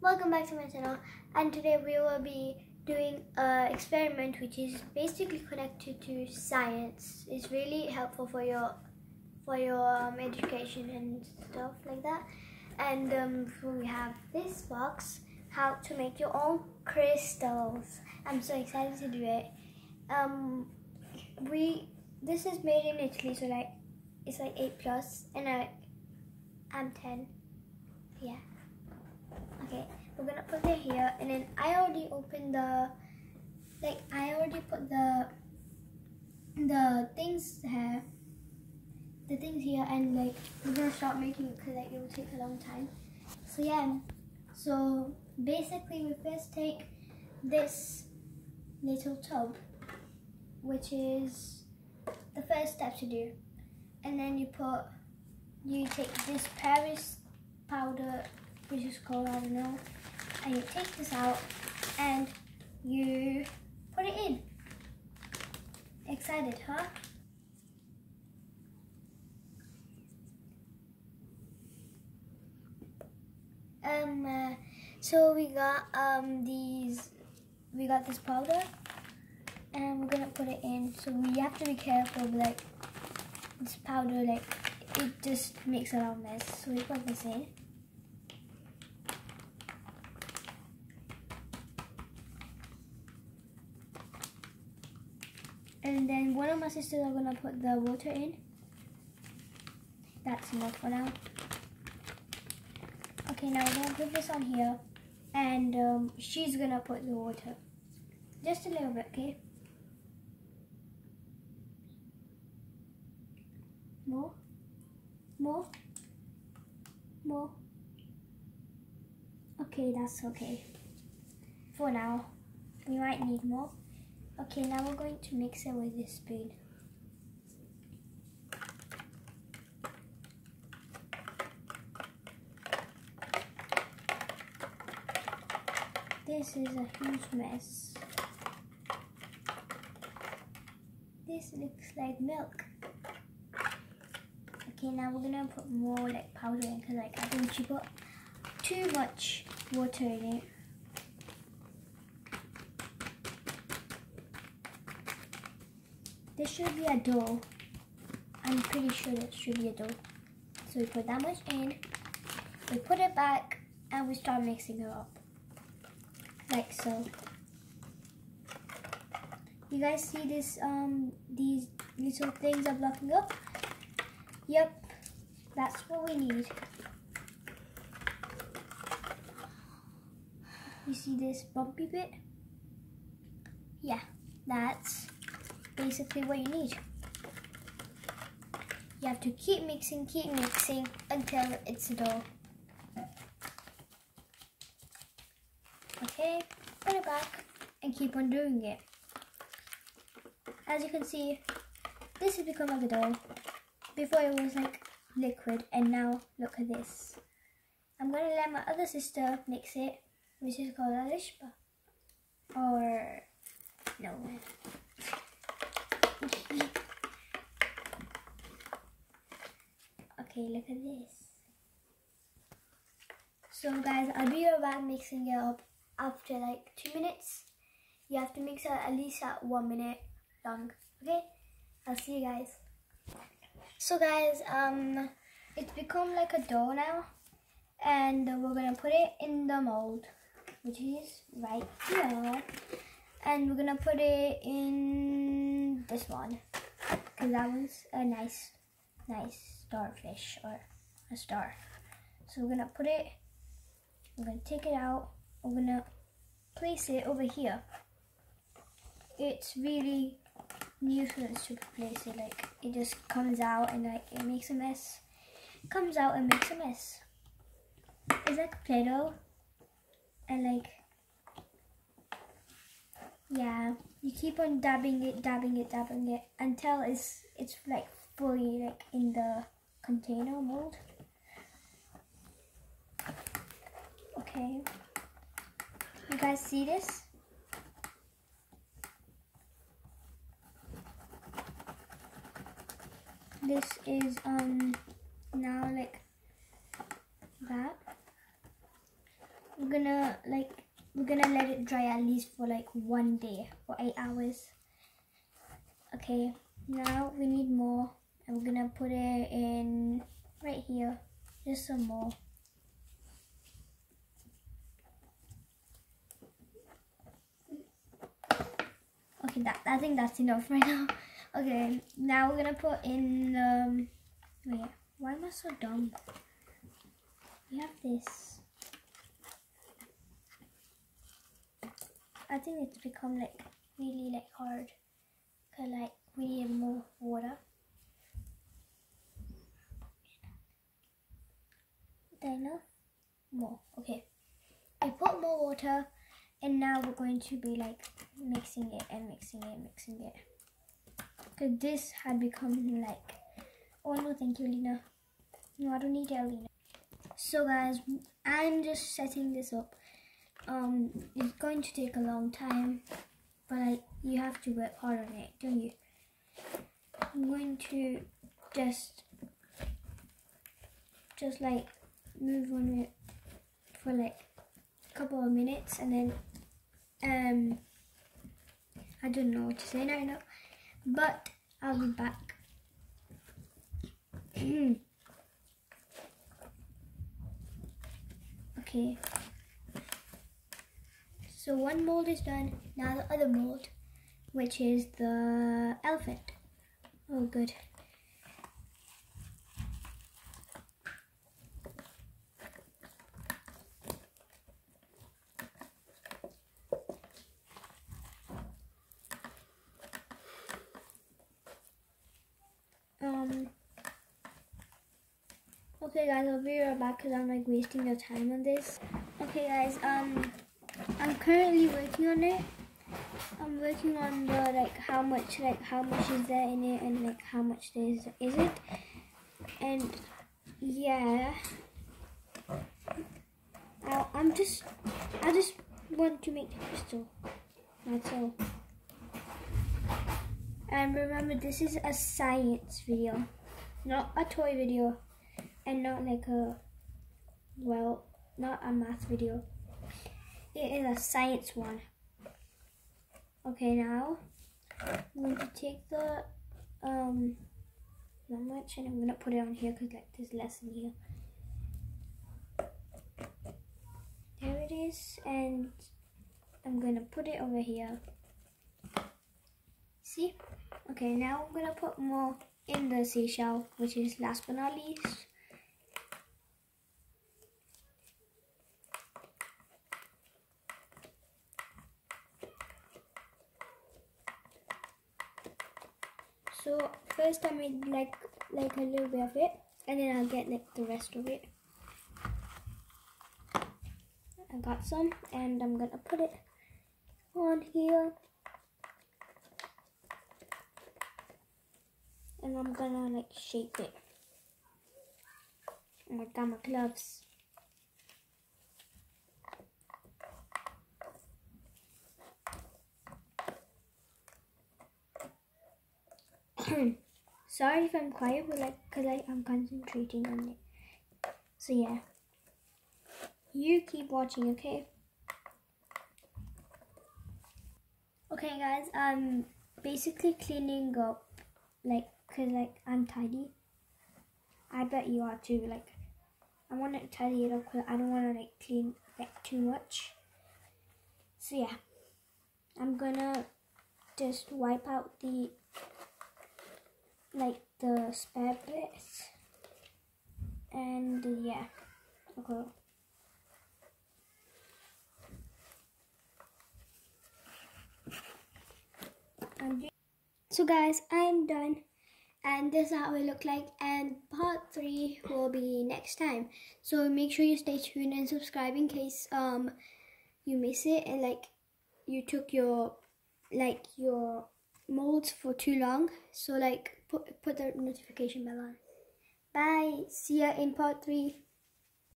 welcome back to my channel and today we will be doing an experiment which is basically connected to science. It's really helpful for your for your um, education and stuff like that. And um, we have this box how to make your own crystals. I'm so excited to do it. Um we this is made in italy so like it's like 8 plus and i i'm 10 yeah okay we're gonna put it here and then I already opened the like I already put the the things here the things here and like we're gonna start making it because like it will take a long time. So yeah so basically we first take this little tub which is the first step to do and then you put you take this Paris powder which is called I and you take this out and you put it in. Excited, huh? Um, uh, so we got um these, we got this powder, and we're gonna put it in. So we have to be careful, like this powder, like it just makes a lot of mess. So we put this in. And then one of my sisters are gonna put the water in. That's enough for now. Okay, now we're gonna put this on here. And um, she's gonna put the water. Just a little bit, okay? More? More? More? Okay, that's okay. For now. We might need more. Okay, now we're going to mix it with this spoon. This is a huge mess. This looks like milk. Okay, now we're gonna put more like powder in because like I think she put too much water in it. This should be a dough. I'm pretty sure that should be a dough. So we put that much in, we put it back, and we start mixing it up. Like so. You guys see this, um, these little things are blocking up? Yep, that's what we need. You see this bumpy bit? Yeah, that's basically what you need. You have to keep mixing, keep mixing until it's a dough. Okay, put it back and keep on doing it. As you can see, this has become like a dough. Before it was like liquid and now look at this. I'm gonna let my other sister mix it, which is called Alishba. Or, no. Okay, look at this. So guys, I'll be back mixing it up after like two minutes. You have to mix it at least at one minute long. Okay? I'll see you guys. So guys, um, it's become like a dough now. And we're gonna put it in the mold, which is right here. And we're gonna put it in this one. Because that was a nice, nice starfish or a star. So we're gonna put it, we're gonna take it out, we're gonna place it over here. It's really useless to place it, like it just comes out and like it makes a mess. Comes out and makes a mess. It's like Play-Doh and like yeah you keep on dabbing it dabbing it dabbing it until it's it's like fully like in the container mold. Okay. You guys see this? This is um now like that. We're gonna like we're gonna let it dry at least for like one day for eight hours. Okay now we need more and we're gonna put it in right here just some more. Okay that I think that's enough right now. Okay now we're gonna put in um wait why am I so dumb? We have this I think it's become like really like hard. Cause like we need more water. Is more. Okay. I put more water and now we're going to be like mixing it and mixing it mixing it. Because this had become like oh no thank you Lena. No I don't need it Lena. So guys I'm just setting this up um it's going to take a long time but like you have to work hard on it don't you? I'm going to just just like move on it for like a couple of minutes and then um I don't know what to say right now but I'll be back. Okay so one mold is done now the other mold which is the elephant oh good Um. Okay, guys, I'll be right back because I'm like wasting your time on this. Okay, guys. Um, I'm currently working on it. I'm working on the like how much like how much is there in it and like how much there is is it, and yeah. I, I'm just I just want to make the crystal. That's all. And remember, this is a science video, not a toy video, and not like a, well, not a math video. It is a science one. Okay, now I'm going to take the, um, not much, and I'm going to put it on here because like there's less in here. There it is, and I'm going to put it over here. See? Okay, now I'm gonna put more in the seashell, which is last but not least. So first I made like like a little bit of it and then I'll get like the rest of it. I got some and I'm gonna put it on here. and I'm gonna like shape it. I got my gloves. Hmm. Sorry if I'm quiet, but like, cause like I'm concentrating on it. So yeah, you keep watching, okay? Okay, guys, I'm basically cleaning up like because like I'm tidy. I bet you are too. Like I want to tidy it up because I don't want to like clean like too much. So yeah, I'm gonna just wipe out the like the spare bits and yeah, okay. So guys, I'm done. And this is how it look like. And part three will be next time. So make sure you stay tuned and subscribe in case um you miss it. And like you took your like your molds for too long. So like put put the notification bell on. Bye. See ya in part three